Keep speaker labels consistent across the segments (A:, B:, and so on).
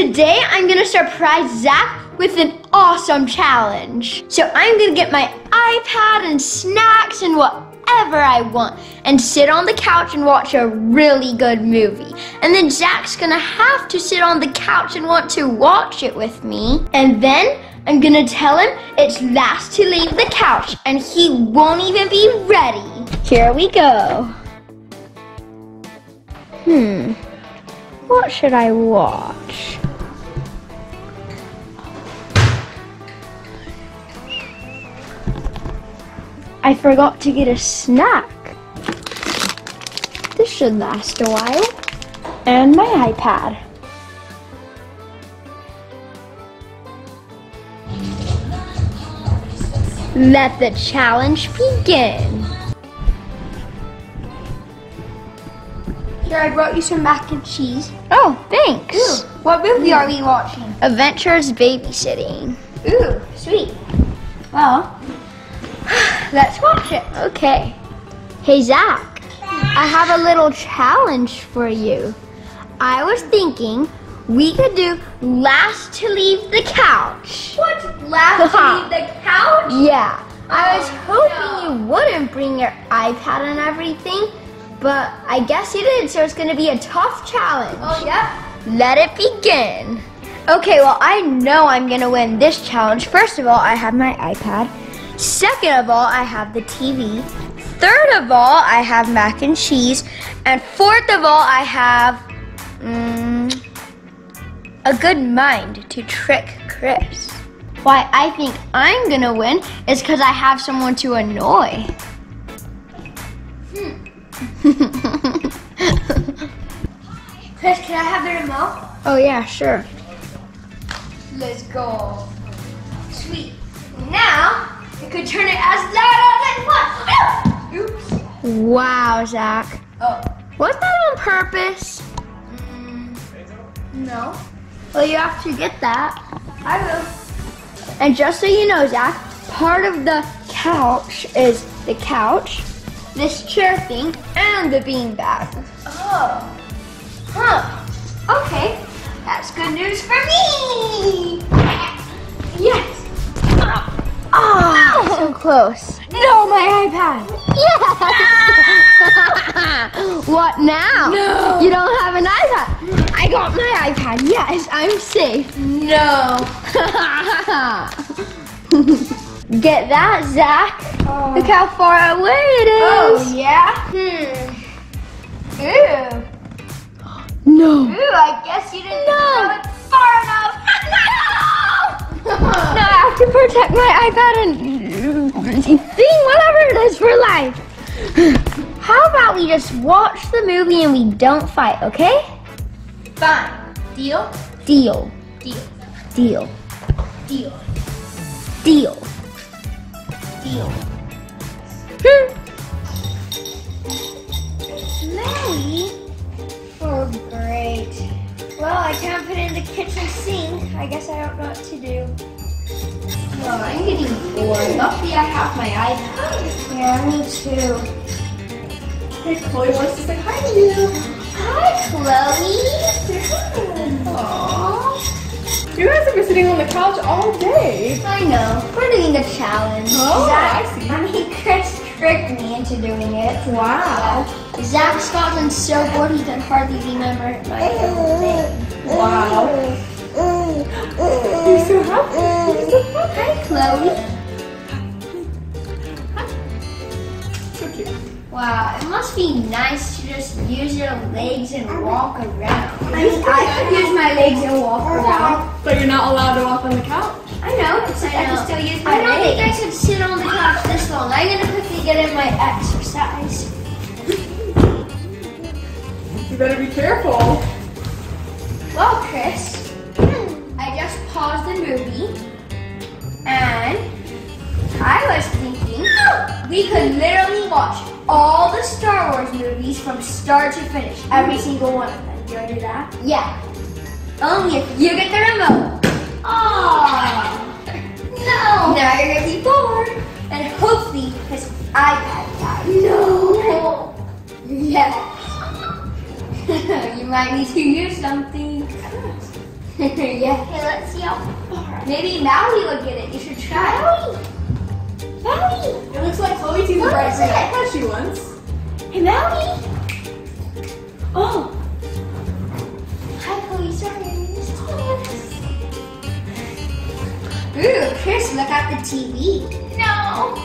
A: Today I'm gonna surprise Zac with an awesome challenge. So I'm gonna get my iPad and snacks and whatever I want and sit on the couch and watch a really good movie. And then Zac's gonna have to sit on the couch and want to watch it with me. And then I'm gonna tell him it's last to leave the couch and he won't even be ready. Here we go. Hmm. What should I watch? I forgot to get a snack. This should last a while. And my iPad. Let the challenge begin. Here, I brought you some mac and cheese. Oh, thanks.
B: What movie are we watching?
A: Adventures babysitting.
B: Ooh, sweet. Well,
A: Let's watch it. Okay. Hey, Zac, I have a little challenge for you. I was thinking we could do last to leave the couch.
B: what? Last to leave the couch?
A: Yeah. I was
B: Oh,
A: hoping you wouldn't bring your iPad and everything, but I guess you did, so it's gonna be a tough challenge.
B: Oh, yeah?
A: Let it begin. Okay, well, I know I'm gonna win this challenge. First of all, I have my iPad. Second of all, I have the TV. Third of all, I have mac and cheese. And fourth of all, I have mm, a good mind to trick Chris. Why I think I'm gonna win is because I have someone to annoy.
B: Chris, can I have the remote?
A: Oh, yeah, sure.
B: Let's go. Sweet. Now, you could turn it as loud as I want. Oops.
A: Wow, Zac.
B: Oh.
A: Was that on purpose?
B: Mm, no.
A: Well, you have to get that.
B: I will.
A: And just so you know, Zac, part of the couch is the couch, this chair thing, and the beanbag.
B: Oh. Huh. Okay. That's good news for me.
A: Close.
B: No, my iPad.
A: Yes! what now?
B: No.
A: You don't have an iPad. I got my iPad. Yes, I'm safe.
B: No.
A: Get that, Zac.
B: Oh.
A: Look how far away it is.
B: Oh, yeah? Hmm. Ew.
A: No.
B: Ooh, I guess you didn't
A: No.
B: it far enough.
A: No, I have to protect my iPad and thing, whatever it is, for life. How about we just watch the movie and we don't fight, okay?
B: Fine. Deal?
A: Deal.
B: Deal.
A: Deal.
B: Deal.
A: Deal.
B: Deal.
A: Hmm.
B: Smelly? Oh, great. Well, I can't put it in the kitchen sink. I guess I don't know what to do. I'm getting bored. Luckily, I have my iPad. Yeah, me too.
C: Hey, Chloe wants to say hi to you.
B: Hi, Chloe.
C: Aww. You guys have been sitting on the couch all day.
B: I know. We're doing a challenge.
C: Oh,
B: Zac,
C: I see.
B: Chris tricked me into doing it.
C: Wow.
B: Zac's gotten so bored he can hardly remember my own name.
C: Wow. You're so happy.
B: Chloe. Wow, it must be nice to just use your legs and walk around. I mean, I could use my legs and walk around.
C: But you're not allowed to walk on the couch.
B: I know, except I can still use my legs. I don't think I should sit on the couch this long. I'm gonna quickly get in my exercise.
C: You better be careful.
B: Well, Chris, I just paused the movie, we could literally watch all the Star Wars movies from start to finish, every single one of them. Do you want to do that? Yeah. Oh, Only if you get the remote. Oh no! Now you're gonna be bored, and hopefully his iPad dies. No. Yes. you might need to use something. yeah.
A: Okay, let's see how far.
B: Maybe Maui will get it. You should try.
A: Maui! Maui!
C: It looks like Chloe a
A: What
C: bright green. I had she once.
A: Hey, Maui!
C: Oh,
A: Hi, Chloe. Sorry, I missed you.
B: Ooh, Chris, look at the TV.
A: No!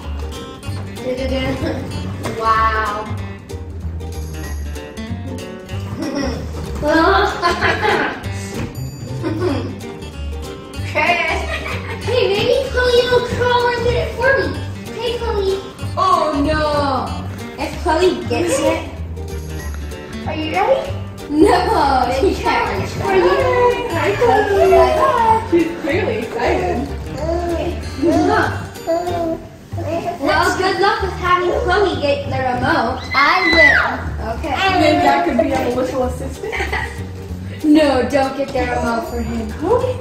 B: wow.
C: She's clearly excited.
B: Well, good luck with having Chloe get the remote.
A: I will.
B: Okay.
C: And then that could be a little assistant.
B: No, don't get the remote for him.
C: Chloe,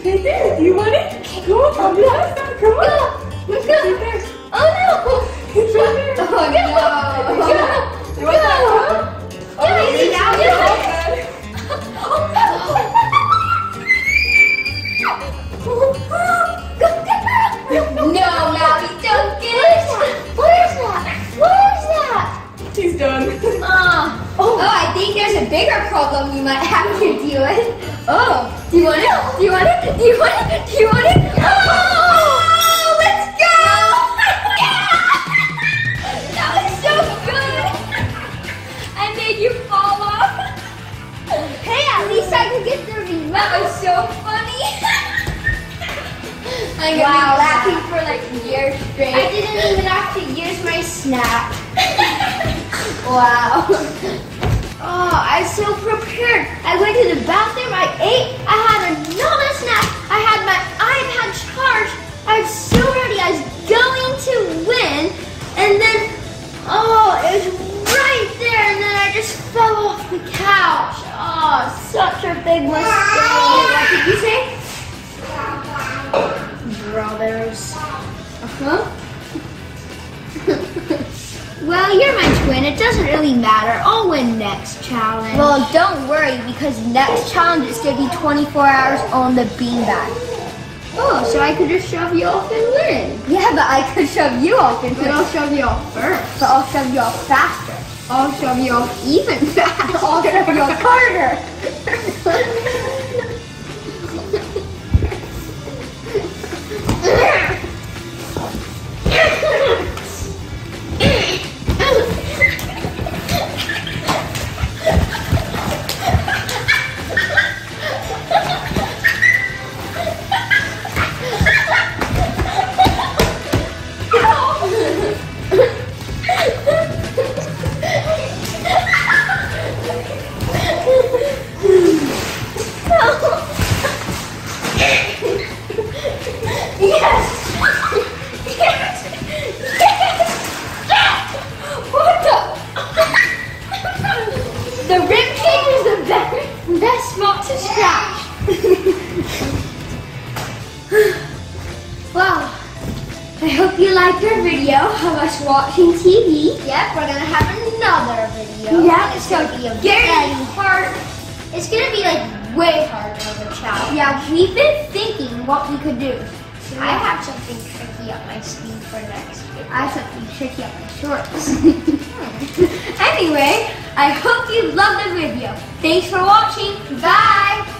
C: okay there. Do you want it? Come on, I'll be honest. Come on.
A: Let's go.
C: Right there.
A: Oh
C: It's right there.
B: Oh no. Bigger problem you might have to deal with. Oh, do you want it? Do you want it? Do you want it? Do you want it? Oh, let's go! that was so good. I made you fall off. Hey, at least I could get the remote. That was so funny. I'm gonna
A: Wow.
B: be laughing for like years straight.
A: I didn't even have to use my snack.
B: Wow.
A: I was so prepared. I went to the bathroom, I ate, I had another snack, I had my iPad charged, I was so ready, I was going to win, and then, oh, it was right there, and then I just fell off the couch. Oh, such a big mistake.
B: What did you say?
A: Brothers.
B: Uh-huh.
A: Well, you're my twin. It doesn't really matter. I'll win next challenge.
B: Well, don't worry because next challenge is gonna be 24 hours on the beanbag.
A: oh, so I could just shove you off and win.
B: Yeah, but I could shove you off and
A: But I'll shove you off first.
B: But I'll shove you off faster.
A: I'll shove you off even faster.
B: I'll shove you off harder.
A: What the? the rib cage is the best, best spot to scratch.
B: Wow. I hope you liked our video of us watching TV.
A: Yep, we're gonna have another video.
B: Yeah,
A: it's
B: so
A: gonna be a very hard. It's gonna be like way harder of a challenge.
B: Yeah, we've been thinking what we could do.
A: I have something tricky up my sleeve for next video.
B: I have something tricky up my shorts. anyway, I hope you loved the video. Thanks for watching. Bye.